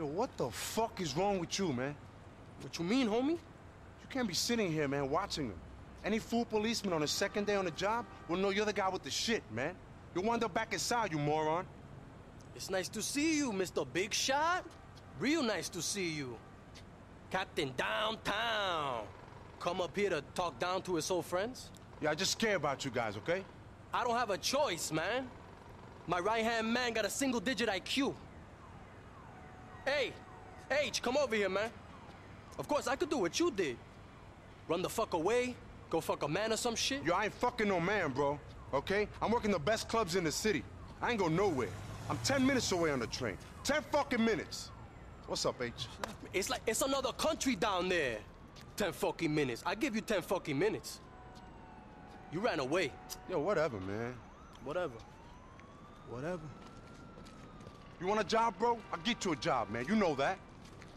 Yo, what the fuck is wrong with you, man? What you mean, homie? You can't be sitting here, man, watching them. Any fool policeman on the second day on the job will know you're the guy with the shit, man. You'll wind up back inside, you moron. It's nice to see you, Mr. Big Shot. Real nice to see you. Captain Downtown. Come up here to talk down to his old friends? Yeah, I just care about you guys, okay? I don't have a choice, man. My right-hand man got a single-digit IQ. Hey, H, come over here, man. Of course, I could do what you did. Run the fuck away, go fuck a man or some shit. Yo, I ain't fucking no man, bro. Okay? I'm working the best clubs in the city. I ain't go nowhere. I'm 10 minutes away on the train. 10 fucking minutes. What's up, H? It's like, it's another country down there. 10 fucking minutes. I give you 10 fucking minutes. You ran away. Yo, whatever, man. Whatever. Whatever. You want a job, bro? I'll get you a job, man. You know that.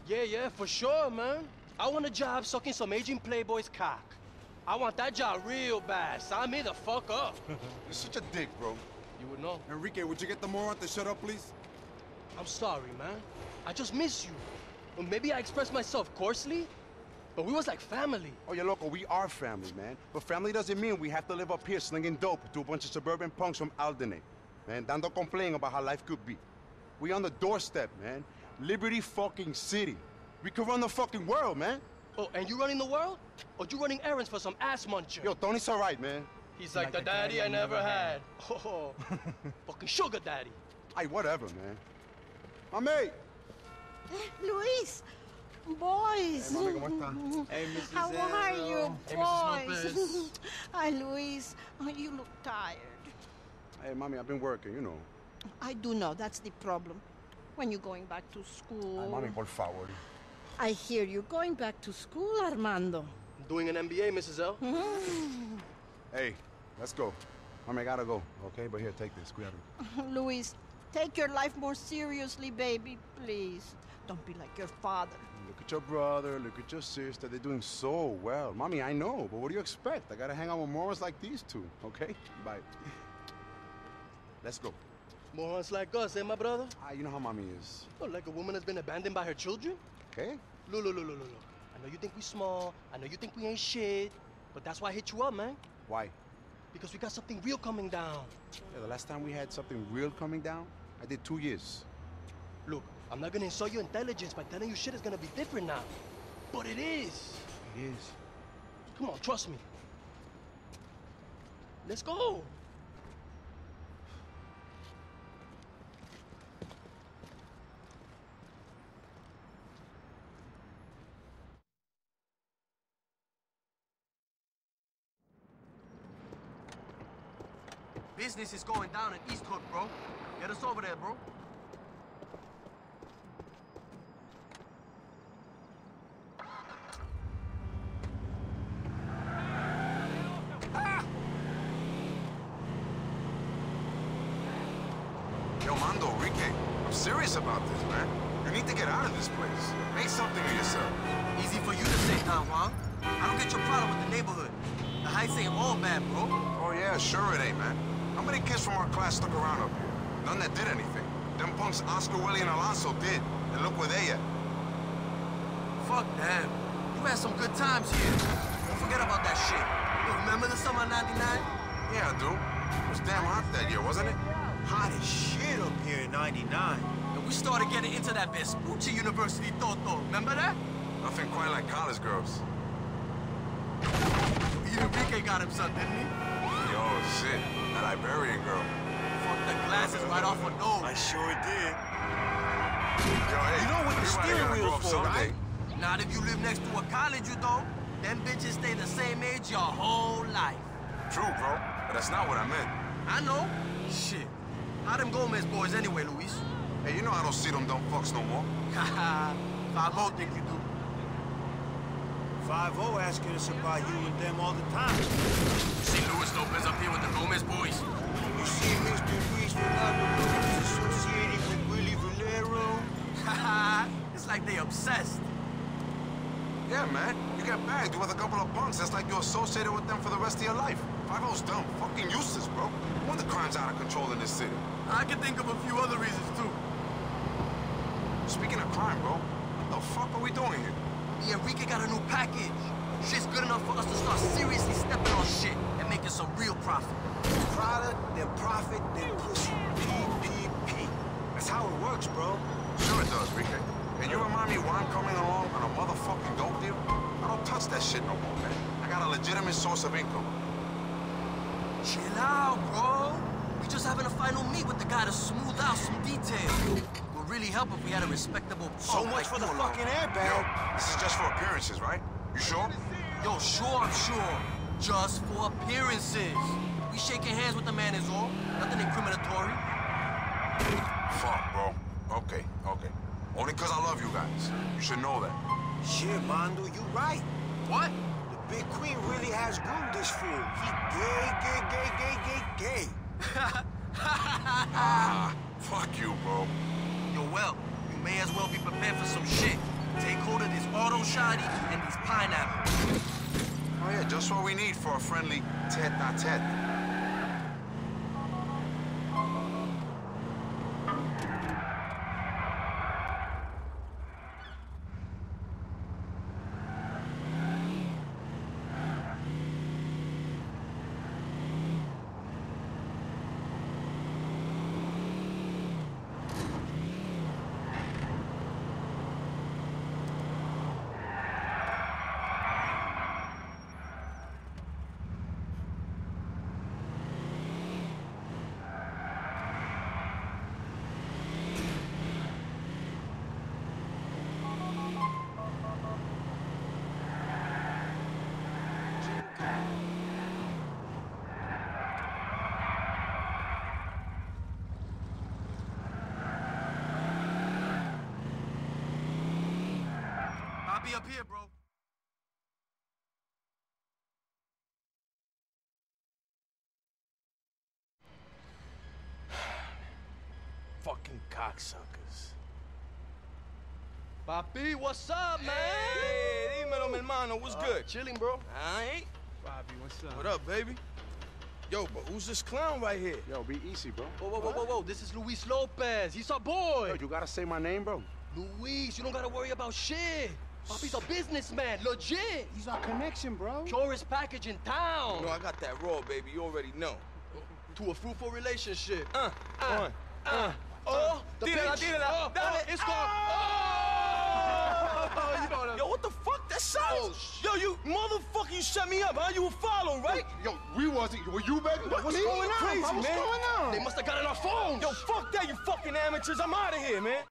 Yeah, yeah, for sure, man. I want a job sucking some aging playboy's cock. I want that job real bad. Sign me the fuck up. You're such a dick, bro. You would know. Henrique, would you get the moron to shut up, please? I'm sorry, man. I just miss you. Well, maybe I expressed myself coarsely, but we was like family. Oh, yeah, loco, we are family, man. But family doesn't mean we have to live up here slinging dope to a bunch of suburban punks from Alderney. Man, dando complain about how life could be. We on the doorstep, man. Liberty fucking city. We could run the fucking world, man. Oh, and you running the world? Or you running errands for some ass muncher? Yo, Tony's all right, man. He's like, the daddy, I never had. Oh, oh. fucking sugar daddy. Hey, whatever, man. My mate. Luis, boys. Hey, mami, ¿cómo? Hey, Mrs. How are you, Hey, Mrs. boys? Lopez. Hi, Luis. Oh, you look tired. Hey, mommy, I've been working, you know. I do know that's the problem. When you're going back to school. Ay, mami, por favor. I hear you're going back to school, Armando. Doing an MBA, Mrs. L. Mm. Hey, let's go. Mommy, I gotta go, okay? But here, take this. Cuídate. Luis, take your life more seriously, baby, please. Don't be like your father. Look at your brother, look at your sister. They're doing so well. Mommy, I know, but what do you expect? I gotta hang out with morons like these two, okay? Bye. Let's go. Morons like us, eh, my brother? Ah, you know how mommy is, Oh, like a woman has been abandoned by her children? okay? Look, look, look, look, look, look. I know you think we small. I know you think we ain't shit. But that's why I hit you up, man. Why? Because we got something real coming down. Yeah, the last time we had something real coming down, I did two years. Look, I'm not gonna insult your intelligence by telling you shit is gonna be different now. But it is. It is. Come on, trust me. Let's go. Business is going down in East Hook, bro. Get us over there, bro. Yo, Mando, Henrique, I'm serious about this, man. You need to get out of this place. Make something of yourself. Easy for you to say, Don Juan. I don't get your problem with the neighborhood. The heights ain't all bad, bro. Oh, yeah, sure it ain't, man. How many kids from our class stuck around up here? None that did anything. Them punks Oscar, Willie, and Alonso did. And look where they at. Fuck them. You had some good times here. Don't forget about that shit. You remember the summer of 99? Yeah, I do. It was damn hot that year, wasn't it? Hot as shit up here in 99. And we started getting into that Vespucci University Toto. Remember that? Nothing quite like college girls. Even Henrique got him some, didn't he? Yo, shit. That Iberian girl. Fuck the glasses right off her nose. I sure did. Yo, hey, You know what the steering gotta wheel's for, someday. right? Not if you live next to a college, you don't. Them bitches stay the same age your whole life. True, bro. But that's not what I meant. I know. Shit. How them Gomez boys anyway, Luis? Hey, you know I don't see them dumb fucks no more. Haha. Five oh think you do. 5-0 asking us about you and them all the time. See Luis Lopez up here with the Gomez man. You get bagged with a couple of punks. That's like you're associated with them for the rest of your life. 5-0's dumb. Fucking useless, bro. No wonder crime's out of control in this city. I can think of a few other reasons too. Speaking of crime, bro, what the fuck are we doing here? Me and Henrique got a new package. Shit's good enough for us to start seriously stepping on shit and making some real profit. Product, then profit, then pussy. PPP. That's how it works, bro. Sure it does, Rique. And you remind me why I'm coming along on a motherfucking dope deal? I don't touch that shit no more, man. I got a legitimate source of income. Chill out, bro. We just having a final meet with the guy to smooth out some details. Would really help if we had a respectable So much like for the fucking airbag. Yo, this is just for appearances, right? You sure? Yo, sure, I'm sure. Just for appearances. We shaking hands with the man is all. Nothing incriminatory. Fuck, bro. Okay, okay. Only because I love you guys. You should know that. Shit, Mando, you right. What? The big queen really has groomed this fool. He gay, gay, gay, gay, gay, gay. Ah, fuck you, bro. Yo, well, you may as well be prepared for some shit. Take hold of this auto shoddy and these pineapples. Oh yeah, just what we need for a friendly tete-a-tete. I'll be up here, bro. Fucking cocksuckers. Papi, what's up, man? Hey, dímelo, mi hermano. What's uh, good? Chilling, bro. I ain't. Bobby, what's up? What up, baby? Yo, but who's this clown right here? Yo, be easy, bro. Whoa, whoa, whoa, whoa, whoa. This is Luis Lopez. He's our boy. Yo, you gotta say my name, bro. Luis, you don't gotta worry about shit. Papi's a businessman, legit. He's our connection, bro. Purest package in town. You know, I got that raw, baby. You already know. To a fruitful relationship. Uh, Uh, one, uh, oh, the tírala, bitch. tírala. Oh, Dale. oh, it's gone. Oh, you know what Yo, what the fuck? That sounds. Oh, sh- Yo, you motherfucker, you set me up, huh? You were following, right? Yo, we wasn't. Were you, baby? What, What's me? going on? Crazy, bro? What's man. going on? They must have got on our phones. Yo, fuck that, you fucking amateurs. I'm out of here, man.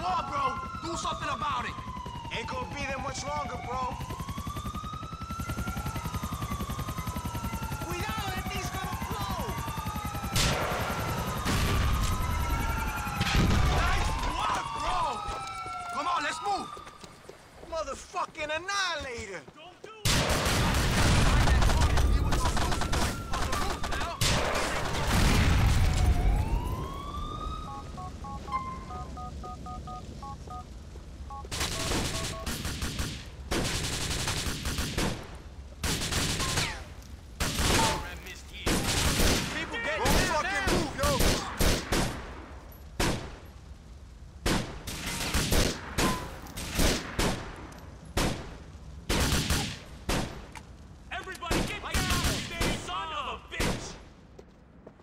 We got a war, bro. Do something about it. Ain't gonna be there much longer, bro. Cuidado, that thing's gonna blow. Nice work, bro. Come on, let's move. Motherfucking annihilator. People get Don't fucking move, yo! Everybody get down! Stay son of a bitch!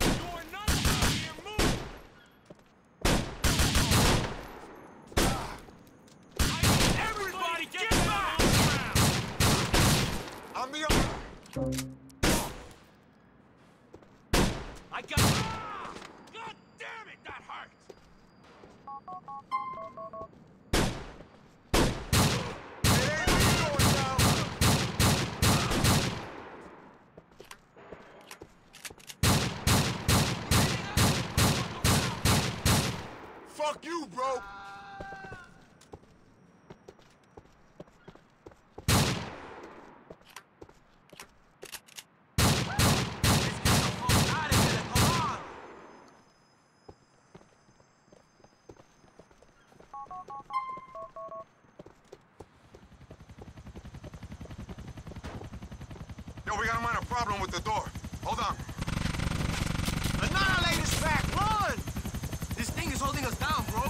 You're not out here, move! Everybody get back! I'm the I got. Ah! God damn it, that hurt! Fuck you, bro. Yo, we got a minor problem with the door. Hold on. Annihilator's back. Run! This thing is holding us down, bro.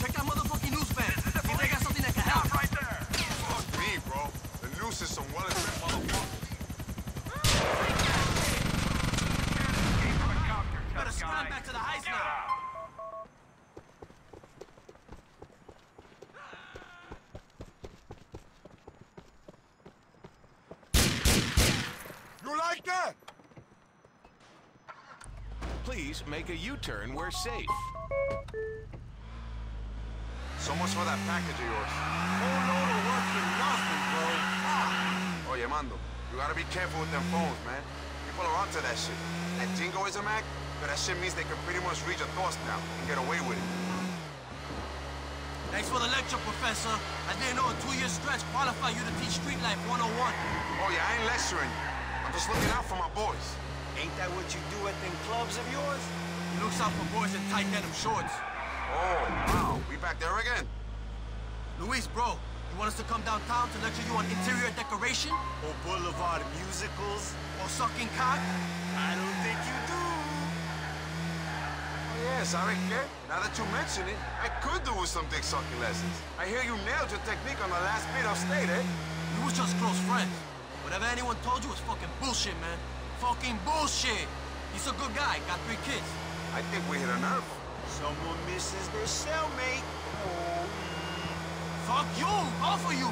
Check that motherfucking news van. See if they got something that can help. Right there! Fuck me, bro. The noose is some well-equipped motherfuckers. Better scram back to the heist now. You like that? Please make a U-turn where safe. So much for that package of yours. Of work for nothing, bro. Oh, yeah, Mando. You gotta be careful with them phones, man. People are onto that shit. That jingoism act, but that shit means they can pretty much read your thoughts now and get away with it. Thanks for the lecture, Professor. I didn't know a two-year stretch qualified you to teach street life 101. Oh, yeah, I ain't lecturing. I'm just looking out for my boys. Ain't that what you do at them clubs of yours? He looks out for boys in tight denim shorts. Oh, wow. We back there again. Luis, bro, you want us to come downtown to lecture you on interior decoration? Or Boulevard musicals? Or sucking cock? I don't think you do. Oh, yeah, ¿sabe qué? Now that you mention it, I could do with some dick sucking lessons. I hear you nailed your technique on the last bit upstate, eh? We was just close friends. Whatever anyone told you was fucking bullshit, man. Fucking bullshit. He's a good guy, got three kids. I think we hit a nerve. Someone misses their cellmate. Oh. Fuck you, both of you.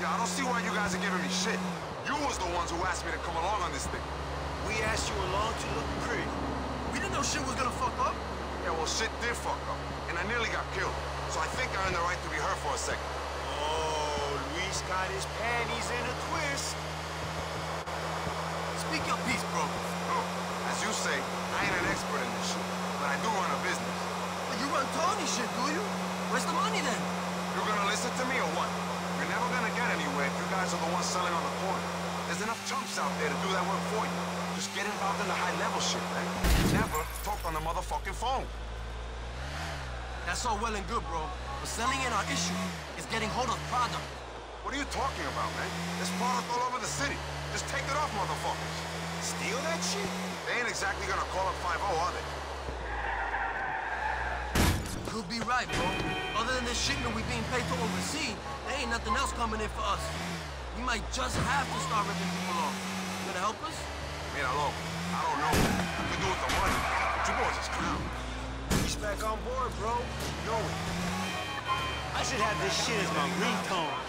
Yeah, I don't see why you guys are giving me shit. You was the ones who asked me to come along on this thing. We asked you along to look pretty. We didn't know shit was gonna fuck up. Yeah, well, shit did fuck up, and I nearly got killed. So I think I earned the right to be hurt for a second. Oh, Luis got his panties in a twist. Speak your piece, bro. Oh, as you say, I ain't an expert in this shit, but I do run a business. But you run Tony shit, do you? Where's the money then? You're gonna listen to me or what? You're never gonna get anywhere if you guys are the ones selling on the corner. There's enough chumps out there to do that work for you. Just get involved in the high-level shit, man. Never talk on the motherfucking phone. That's all well and good, bro. But selling in our issue. is getting hold of product. What are you talking about, man? There's product all over the city. Just take it off, motherfuckers. Steal that shit? They ain't exactly gonna call up 5 are they? Could be right, bro. Other than this shipment we being paid to oversee, there ain't nothing else coming in for us. We might just have to start ripping people off. You gonna help us? Mira, loco, I don't know. I could do with the money. But you boys is clowns. He's back on board, bro. You know it. I should have this shit as my ringtone.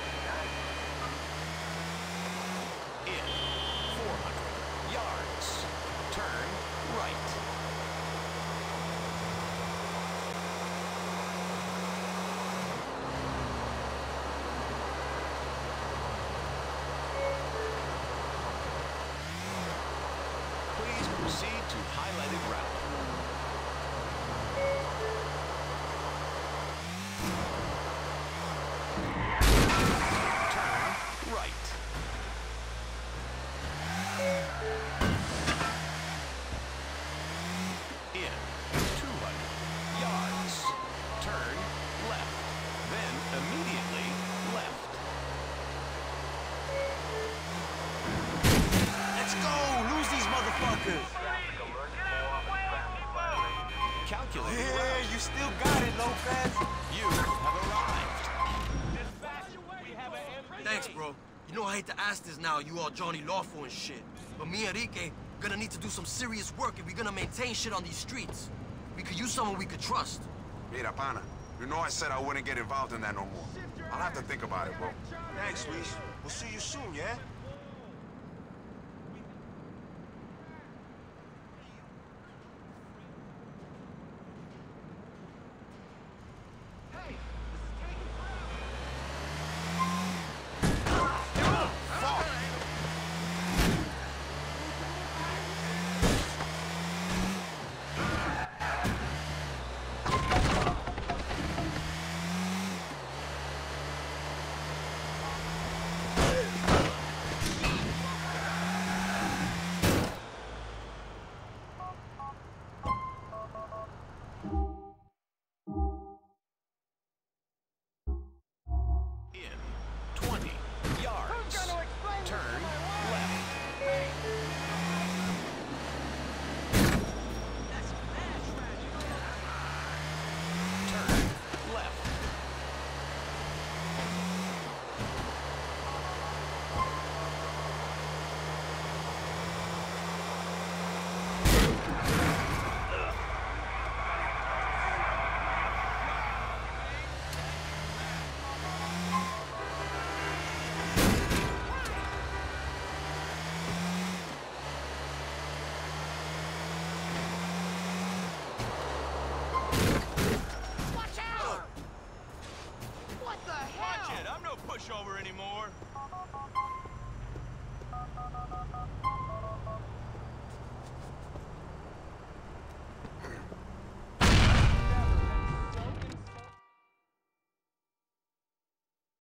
Yeah, you still got it, Lopez. You have arrived. Thanks, bro. You know I hate to ask this now, you all Johnny Lawful and shit. But me and Henrique gonna need to do some serious work if we're gonna maintain shit on these streets. We could use someone we could trust. Mira, pana. You know I said I wouldn't get involved in that no more. I'll have to think about it, bro. Thanks, Luis. We'll see you soon, yeah?